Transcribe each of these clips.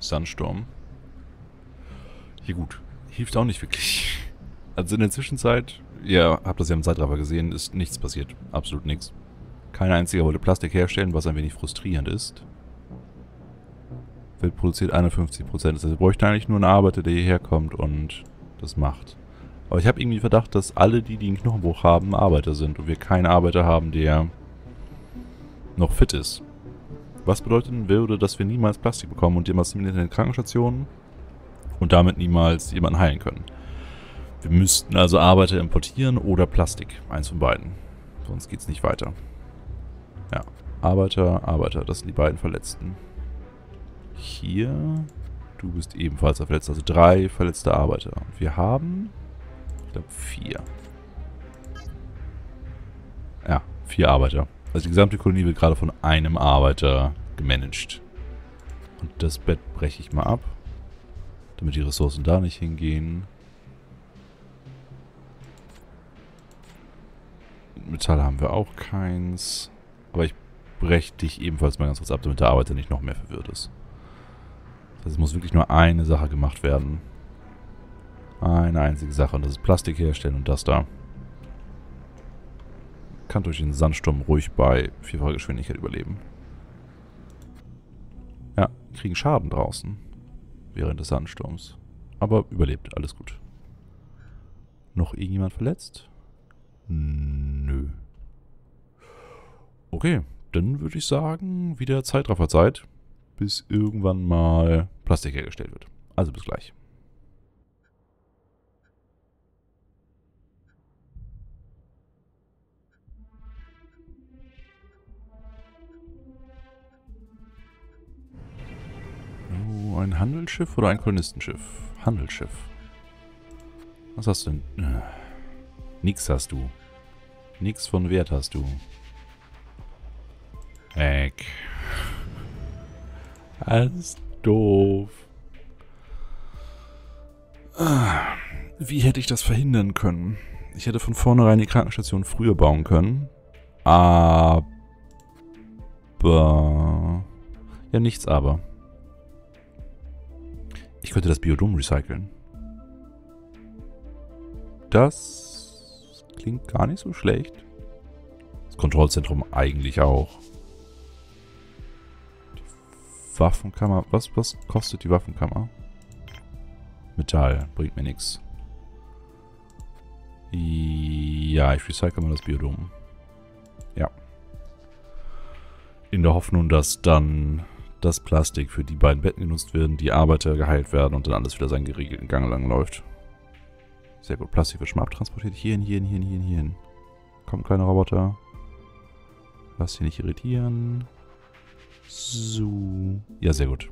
Sandsturm. Hier gut. Hilft auch nicht wirklich. Also in der Zwischenzeit, ihr habt das ja im Zeitraffer gesehen, ist nichts passiert. Absolut nichts. Kein einziger wollte Plastik herstellen, was ein wenig frustrierend ist. Welt produziert 51%. Das heißt, ihr bräuchte eigentlich nur einen Arbeiter, der hierher kommt und das macht. Aber ich habe irgendwie Verdacht, dass alle, die, die einen Knochenbruch haben, Arbeiter sind und wir keinen Arbeiter haben, der noch fit ist. Was bedeuten würde, dass wir niemals Plastik bekommen und jemals in den Krankenstationen und damit niemals jemanden heilen können. Wir müssten also Arbeiter importieren oder Plastik. Eins von beiden. Sonst geht es nicht weiter. Ja, Arbeiter, Arbeiter. Das sind die beiden Verletzten. Hier. Du bist ebenfalls verletzt. Also drei verletzte Arbeiter. Und wir haben, ich glaube, vier. Ja, vier Arbeiter. Also die gesamte Kolonie wird gerade von einem Arbeiter gemanagt. Und das Bett breche ich mal ab. Damit die Ressourcen da nicht hingehen. Metall haben wir auch keins. Aber ich breche dich ebenfalls mal ganz kurz ab, damit der Arbeiter nicht noch mehr verwirrt ist. Das heißt, es muss wirklich nur eine Sache gemacht werden. Eine einzige Sache. Und das ist Plastik herstellen und das da kann durch den Sandsturm ruhig bei vierfacher Geschwindigkeit überleben. Ja, kriegen Schaden draußen. Während des Sandsturms. Aber überlebt, alles gut. Noch irgendjemand verletzt? Nö. Okay, dann würde ich sagen, wieder Zeitrafferzeit, bis irgendwann mal Plastik hergestellt wird. Also bis gleich. Ein Handelsschiff oder ein Kolonistenschiff? Handelsschiff. Was hast du denn? Äh, nix hast du. Nix von Wert hast du. Weg. Alles doof. Wie hätte ich das verhindern können? Ich hätte von vornherein die Krankenstation früher bauen können. Aber... Ja, nichts aber. Ich könnte das Biodom recyceln. Das klingt gar nicht so schlecht. Das Kontrollzentrum eigentlich auch. Die Waffenkammer. Was, was kostet die Waffenkammer? Metall. Bringt mir nichts. Ja, ich recycle mal das Biodom. Ja. In der Hoffnung, dass dann das Plastik für die beiden Betten genutzt werden, die Arbeiter geheilt werden und dann alles wieder seinen geregelten Gang lang läuft. Sehr gut. Plastik wird schon mal abtransportiert. Hierhin, hierhin, hierhin, hierhin, hierhin. Komm, kleiner Roboter. Lass dich nicht irritieren. So. Ja, sehr gut.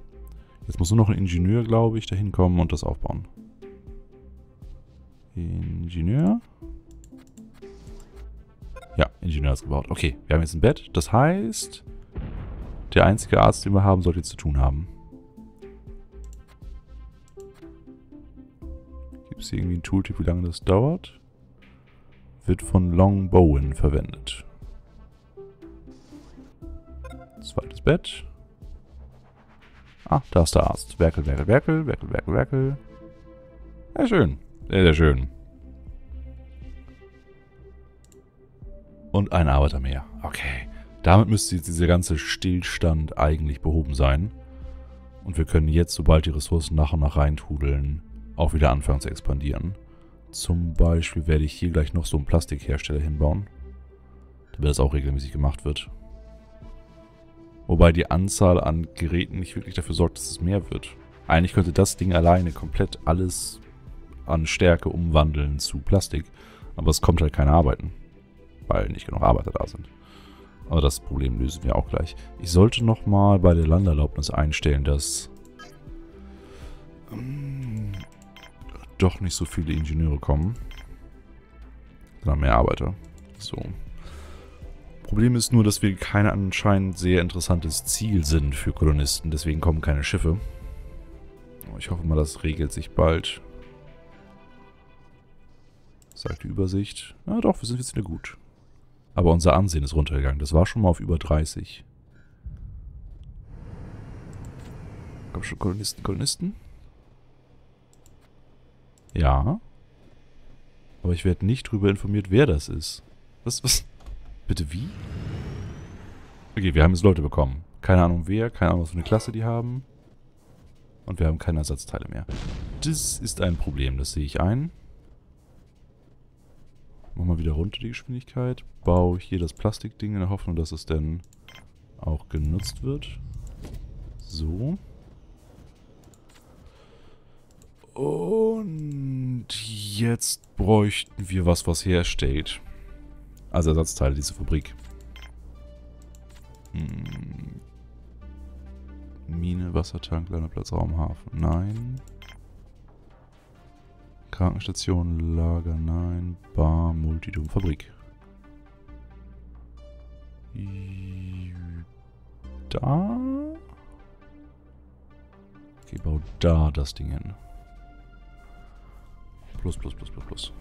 Jetzt muss nur noch ein Ingenieur, glaube ich, dahin kommen und das aufbauen. Ingenieur. Ja, Ingenieur ist gebaut. Okay, wir haben jetzt ein Bett. Das heißt, der einzige Arzt, den wir haben, sollte zu tun haben. Gibt es hier irgendwie ein Tooltip, wie lange das dauert? Wird von Longbowen verwendet. Zweites Bett. Ah, da ist der Arzt. Werkel, Werkel, Werkel, Werkel, Werkel, Werkel. Sehr schön. Sehr, sehr schön. Und ein Arbeiter mehr. Okay. Damit müsste jetzt dieser ganze Stillstand eigentlich behoben sein. Und wir können jetzt, sobald die Ressourcen nach und nach reintrudeln, auch wieder anfangen zu expandieren. Zum Beispiel werde ich hier gleich noch so einen Plastikhersteller hinbauen. Damit das auch regelmäßig gemacht wird. Wobei die Anzahl an Geräten nicht wirklich dafür sorgt, dass es mehr wird. Eigentlich könnte das Ding alleine komplett alles an Stärke umwandeln zu Plastik. Aber es kommt halt keine Arbeiten. Weil nicht genug Arbeiter da sind. Aber das Problem lösen wir auch gleich. Ich sollte nochmal bei der Landerlaubnis einstellen, dass ähm, doch nicht so viele Ingenieure kommen. Sondern mehr Arbeiter. So. Problem ist nur, dass wir kein anscheinend sehr interessantes Ziel sind für Kolonisten. Deswegen kommen keine Schiffe. Ich hoffe mal, das regelt sich bald. Sagt die Übersicht. Ja doch, wir sind jetzt wieder gut. Aber unser Ansehen ist runtergegangen. Das war schon mal auf über 30. Komm schon, Kolonisten, Kolonisten. Ja. Aber ich werde nicht darüber informiert, wer das ist. Was, was? Bitte wie? Okay, wir haben jetzt Leute bekommen. Keine Ahnung wer, keine Ahnung, was für eine Klasse die haben. Und wir haben keine Ersatzteile mehr. Das ist ein Problem, das sehe ich ein. Machen wir wieder runter die Geschwindigkeit. Baue hier das Plastikding in der Hoffnung, dass es dann auch genutzt wird. So. Und jetzt bräuchten wir was, was herstellt. Also Ersatzteile, diese Fabrik. Hm. Mine, Wassertank, Landeplatz, Raumhafen. Nein. Krankenstation, Lager, nein. Bar, Multitum, Fabrik. Da? Okay, bau da das Ding hin. Plus, plus, plus, plus, plus.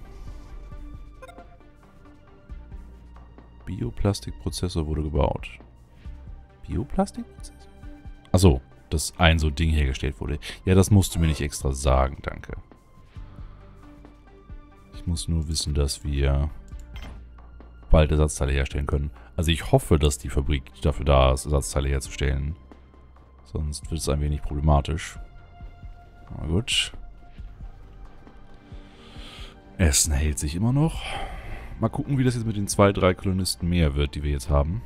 Bioplastikprozessor wurde gebaut. Bioplastikprozessor? Achso, dass ein so Ding hergestellt wurde. Ja, das musst du mir nicht extra sagen, danke. Ich muss nur wissen, dass wir bald Ersatzteile herstellen können. Also ich hoffe, dass die Fabrik dafür da ist, Ersatzteile herzustellen. Sonst wird es ein wenig problematisch. Na gut. Essen hält sich immer noch. Mal gucken, wie das jetzt mit den zwei, drei Kolonisten mehr wird, die wir jetzt haben.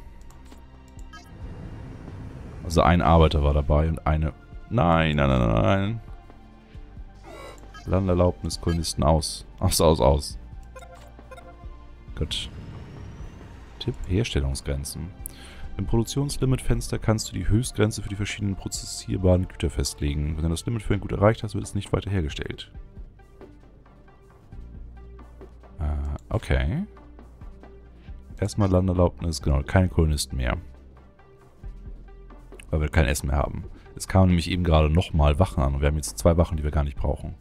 Also ein Arbeiter war dabei und eine... Nein, nein, nein, nein. Landerlaubnis, Kolonisten aus. Aus, aus, aus. Gut. Tipp, Herstellungsgrenzen. Im Produktionslimitfenster kannst du die Höchstgrenze für die verschiedenen prozessierbaren Güter festlegen. Wenn du das Limit für ein Gut erreicht hast, wird es nicht weiter hergestellt. Äh, okay. Erstmal Landerlaubnis, genau, keine Kolonisten mehr. Weil wir kein Essen mehr haben. Es kamen nämlich eben gerade nochmal Wachen an und wir haben jetzt zwei Wachen, die wir gar nicht brauchen.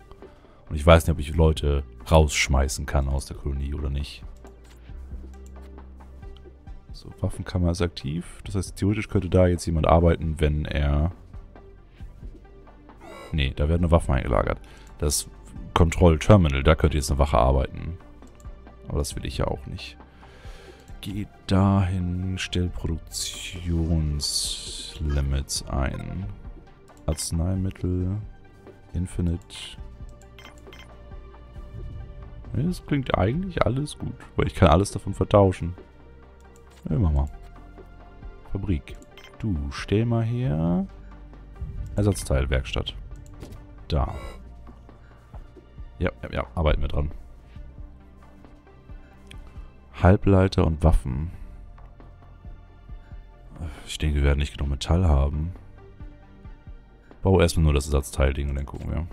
Und ich weiß nicht, ob ich Leute rausschmeißen kann aus der Kolonie oder nicht. So, Waffenkammer ist aktiv. Das heißt, theoretisch könnte da jetzt jemand arbeiten, wenn er... Nee, da werden nur Waffen eingelagert. Das Control Terminal, da könnte jetzt eine Wache arbeiten. Aber das will ich ja auch nicht. Geh dahin, stell Produktionslimits ein. Arzneimittel, Infinite. Das klingt eigentlich alles gut, weil ich kann alles davon vertauschen. Ja, mach mal. Fabrik. Du, stell mal her. Ersatzteilwerkstatt. Da. Ja, ja, ja, arbeiten wir dran. Halbleiter und Waffen. Ich denke, wir werden nicht genug Metall haben. Bau erstmal nur das Ersatzteilding und dann gucken wir.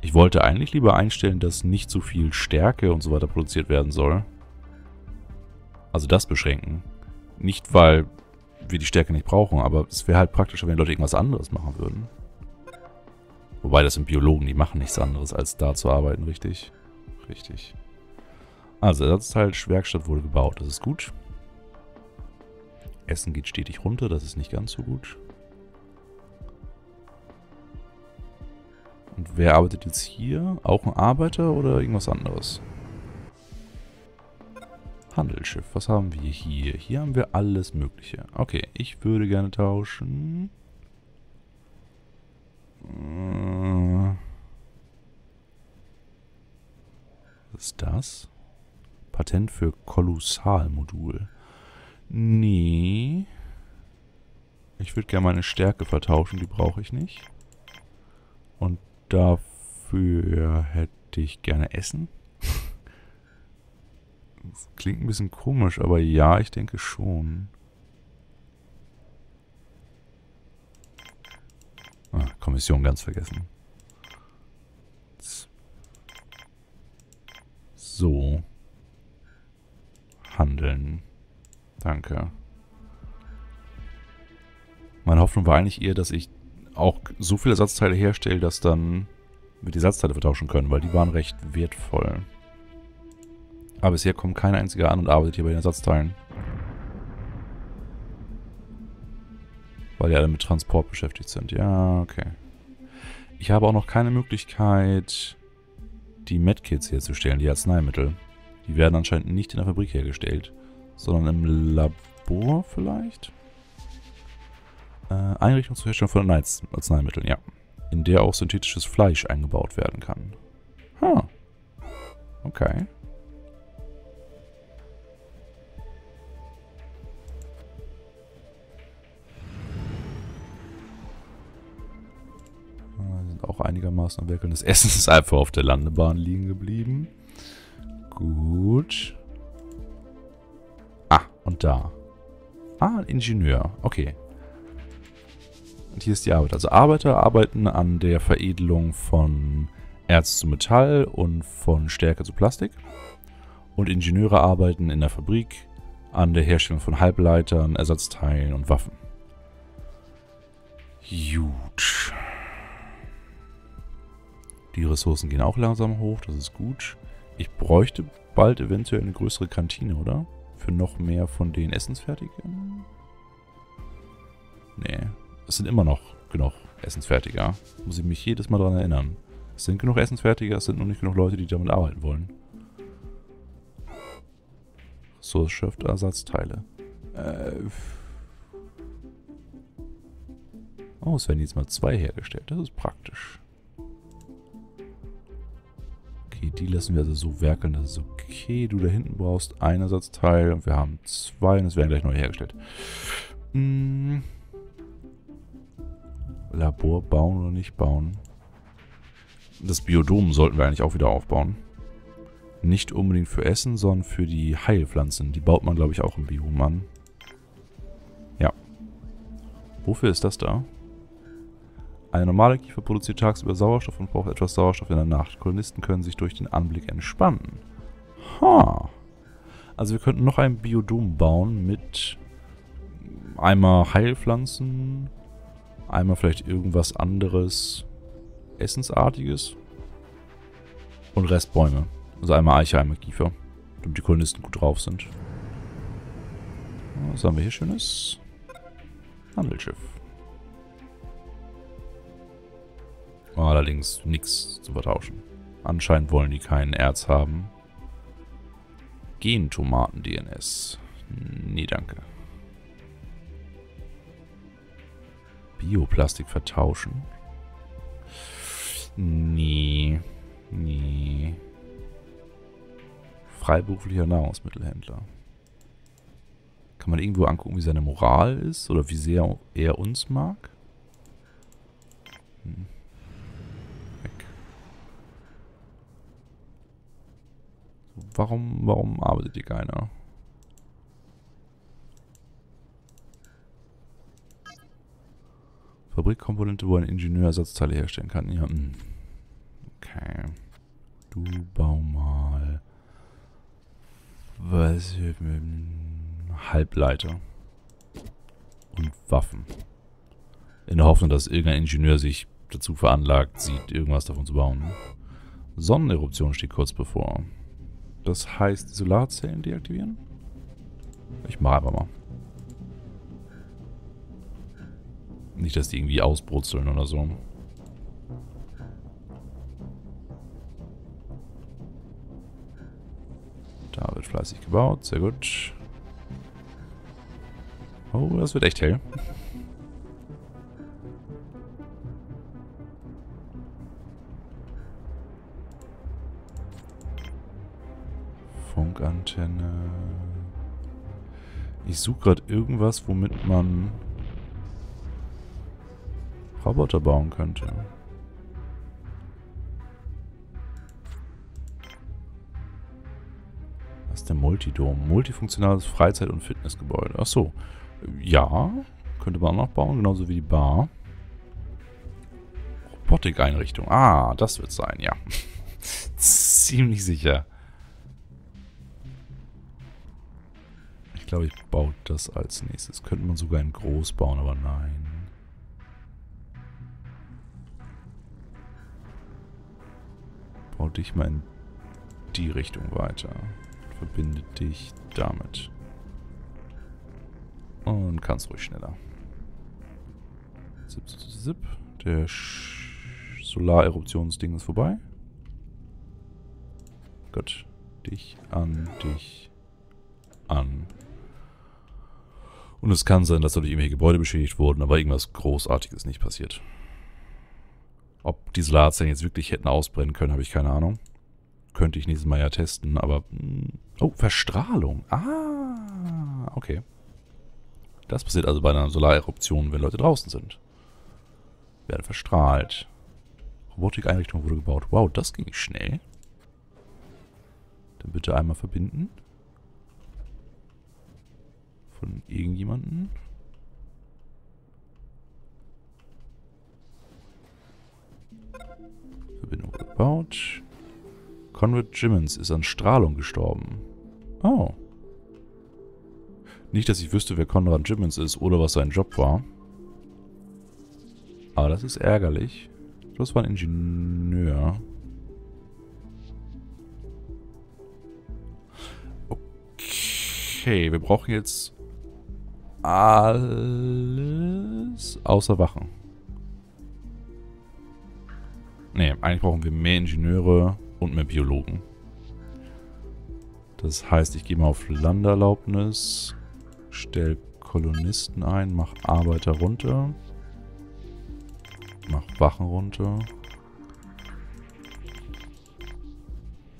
Ich wollte eigentlich lieber einstellen, dass nicht so viel Stärke und so weiter produziert werden soll. Also das beschränken. Nicht, weil wir die Stärke nicht brauchen, aber es wäre halt praktischer, wenn die Leute irgendwas anderes machen würden. Wobei das sind Biologen, die machen nichts anderes, als da zu arbeiten, richtig? Richtig. Also, Ersatzteilwerkstatt wurde gebaut, das ist gut. Essen geht stetig runter, das ist nicht ganz so gut. Und wer arbeitet jetzt hier? Auch ein Arbeiter oder irgendwas anderes? Handelsschiff. Was haben wir hier? Hier haben wir alles mögliche. Okay, ich würde gerne tauschen. Äh. Was ist das? Patent für Kolossalmodul. Nee. Ich würde gerne meine Stärke vertauschen, die brauche ich nicht. Und dafür hätte ich gerne Essen. Klingt ein bisschen komisch, aber ja, ich denke schon. Ah, Kommission ganz vergessen. So. Handeln. Danke. Meine Hoffnung war eigentlich eher, dass ich auch so viele Ersatzteile herstelle, dass dann wir die Ersatzteile vertauschen können, weil die waren recht wertvoll. Aber bisher kommt kein einziger an und arbeitet hier bei den Ersatzteilen. Weil die alle mit Transport beschäftigt sind. Ja, okay. Ich habe auch noch keine Möglichkeit, die Medkits herzustellen, die Arzneimittel. Die werden anscheinend nicht in der Fabrik hergestellt, sondern im Labor vielleicht? Äh, Einrichtung zur Herstellung von Arzneimitteln, ja. In der auch synthetisches Fleisch eingebaut werden kann. Huh. Okay. sind auch einigermaßen am Werkeln. Das Essen ist einfach auf der Landebahn liegen geblieben. Gut. Ah, und da. Ah, ein Ingenieur. Okay. Und hier ist die Arbeit. Also Arbeiter arbeiten an der Veredelung von Erz zu Metall und von Stärke zu Plastik. Und Ingenieure arbeiten in der Fabrik an der Herstellung von Halbleitern, Ersatzteilen und Waffen. Gut. Die Ressourcen gehen auch langsam hoch, das ist gut. Ich bräuchte bald eventuell eine größere Kantine, oder? Für noch mehr von den Essensfertigen? Nee, es sind immer noch genug Essensfertiger. Muss ich mich jedes Mal daran erinnern. Es sind genug Essensfertiger, es sind nur nicht genug Leute, die damit arbeiten wollen. Ressource schafft Ersatzteile. Äh. Oh, es werden jetzt mal zwei hergestellt. Das ist praktisch. Okay, die lassen wir also so werkeln. Das ist okay. Du da hinten brauchst ein Ersatzteil und wir haben zwei und es werden gleich neu hergestellt. Hm. Labor bauen oder nicht bauen? Das Biodom sollten wir eigentlich auch wieder aufbauen. Nicht unbedingt für Essen, sondern für die Heilpflanzen. Die baut man, glaube ich, auch im Biom an. Ja. Wofür ist das da? Eine normale Kiefer produziert tagsüber Sauerstoff und braucht etwas Sauerstoff in der Nacht. Kolonisten können sich durch den Anblick entspannen. Ha. Also wir könnten noch ein Biodom bauen mit einmal Heilpflanzen, einmal vielleicht irgendwas anderes Essensartiges und Restbäume. Also einmal Eiche, einmal Kiefer, damit die Kolonisten gut drauf sind. Was haben wir hier Schönes? Handelsschiff. Allerdings nichts zu vertauschen. Anscheinend wollen die keinen Erz haben. Gentomaten-DNS. Nee, danke. Bioplastik vertauschen. Nee. Nee. Freiberuflicher Nahrungsmittelhändler. Kann man irgendwo angucken, wie seine Moral ist? Oder wie sehr er uns mag? Hm. Warum, warum arbeitet hier keiner? Fabrikkomponente, wo ein Ingenieur Ersatzteile herstellen kann. Ja, hm. okay. Du bau mal. Was? Halbleiter. Und Waffen. In der Hoffnung, dass irgendein Ingenieur sich dazu veranlagt sieht, irgendwas davon zu bauen. Sonneneruption steht kurz bevor. Das heißt, Solarzellen deaktivieren? Ich mache einfach mal. Nicht, dass die irgendwie ausbrutzeln oder so. Da wird fleißig gebaut. Sehr gut. Oh, das wird echt hell. Funkantenne. Ich suche gerade irgendwas, womit man Roboter bauen könnte. Was ist der Multidom? Multifunktionales Freizeit- und Fitnessgebäude. Achso. Ja, könnte man auch noch bauen, genauso wie die Bar. Robotikeinrichtung. Ah, das wird sein, ja. Ziemlich sicher. Ich glaube, ich baue das als nächstes. Könnte man sogar in groß bauen, aber nein. Bau dich mal in die Richtung weiter. Verbinde dich damit. Und kannst ruhig schneller. Zip, zip, zip. Der Solareruptionsding ist vorbei. Gut. Dich an, dich an. Und es kann sein, dass dadurch irgendwelche Gebäude beschädigt wurden, aber irgendwas Großartiges nicht passiert. Ob die Solarzellen jetzt wirklich hätten ausbrennen können, habe ich keine Ahnung. Könnte ich nächstes Mal ja testen, aber... Hm, oh, Verstrahlung. Ah, okay. Das passiert also bei einer Solareruption, wenn Leute draußen sind. Werden verstrahlt. Robotik-Einrichtung wurde gebaut. Wow, das ging schnell. Dann bitte einmal verbinden. Von irgendjemanden. Gebaut. Conrad Jimmins ist an Strahlung gestorben. Oh. Nicht, dass ich wüsste, wer Conrad Jimmins ist oder was sein Job war. Aber das ist ärgerlich. Das war ein Ingenieur. Okay, wir brauchen jetzt alles außer Wachen. Ne, eigentlich brauchen wir mehr Ingenieure und mehr Biologen. Das heißt, ich gehe mal auf Landerlaubnis, stell Kolonisten ein, mach Arbeiter runter, mach Wachen runter.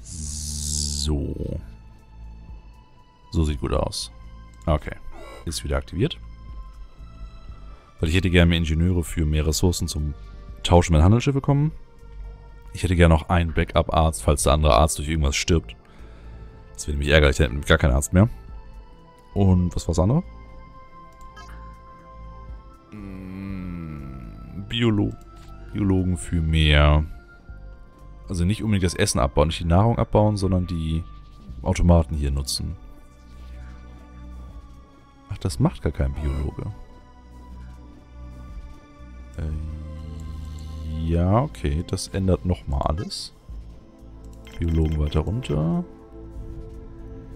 So. So sieht gut aus. Okay. Ist wieder aktiviert. Weil ich hätte gerne mehr Ingenieure für mehr Ressourcen zum Tauschen mit Handelsschiffe kommen. Ich hätte gerne noch einen Backup-Arzt, falls der andere Arzt durch irgendwas stirbt. Das wäre nämlich ärgerlich, wir gar keinen Arzt mehr. Und was war das andere? Hm, Biolo Biologen für mehr... Also nicht unbedingt das Essen abbauen, nicht die Nahrung abbauen, sondern die Automaten hier nutzen. Ach, das macht gar kein Biologe. Äh, ja, okay. Das ändert nochmal alles. Biologen weiter runter.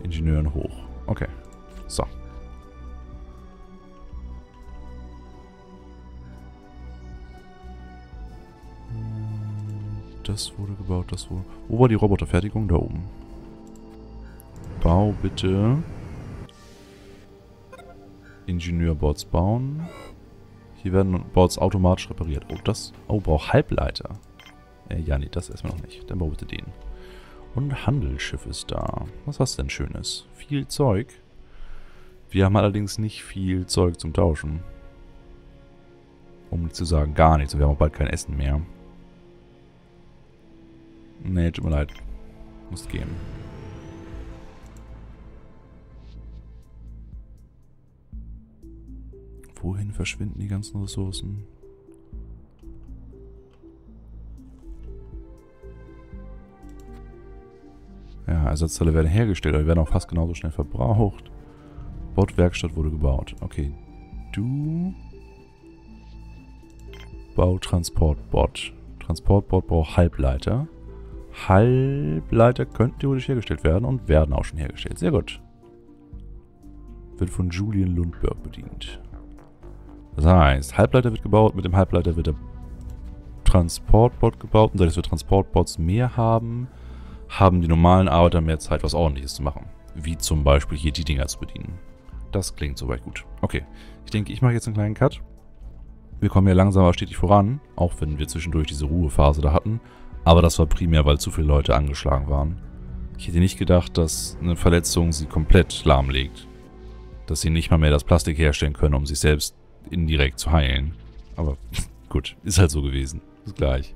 Ingenieuren hoch. Okay. So. Das wurde gebaut, das wurde... Wo war die Roboterfertigung? Da oben. Bau bitte... Ingenieurboards bauen. Hier werden Boards automatisch repariert. Oh, das... Oh, braucht Halbleiter. Äh, ja, nee, das erstmal noch nicht. Dann bau bitte den. Und Handelsschiff ist da. Was hast du denn Schönes? Viel Zeug. Wir haben allerdings nicht viel Zeug zum Tauschen. Um nicht zu sagen, gar nichts. Und wir haben auch bald kein Essen mehr. Nee, tut mir leid. Muss gehen. Wohin verschwinden die ganzen Ressourcen? Ja, Ersatzteile werden hergestellt, aber werden auch fast genauso schnell verbraucht. Bordwerkstatt wurde gebaut. Okay. Du... Bau Transportbot. Transportbot braucht Halbleiter. Halbleiter könnten theoretisch hergestellt werden und werden auch schon hergestellt. Sehr gut. Wird von Julian Lundberg bedient. Das heißt, Halbleiter wird gebaut, mit dem Halbleiter wird der Transportbot gebaut und dadurch, dass wir Transportbots mehr haben, haben die normalen Arbeiter mehr Zeit, was ordentliches zu machen. Wie zum Beispiel hier die Dinger zu bedienen. Das klingt soweit gut. Okay, ich denke, ich mache jetzt einen kleinen Cut. Wir kommen ja langsam aber stetig voran, auch wenn wir zwischendurch diese Ruhephase da hatten. Aber das war primär, weil zu viele Leute angeschlagen waren. Ich hätte nicht gedacht, dass eine Verletzung sie komplett lahmlegt. Dass sie nicht mal mehr das Plastik herstellen können, um sich selbst indirekt zu heilen. Aber gut, ist halt so gewesen. Ist gleich.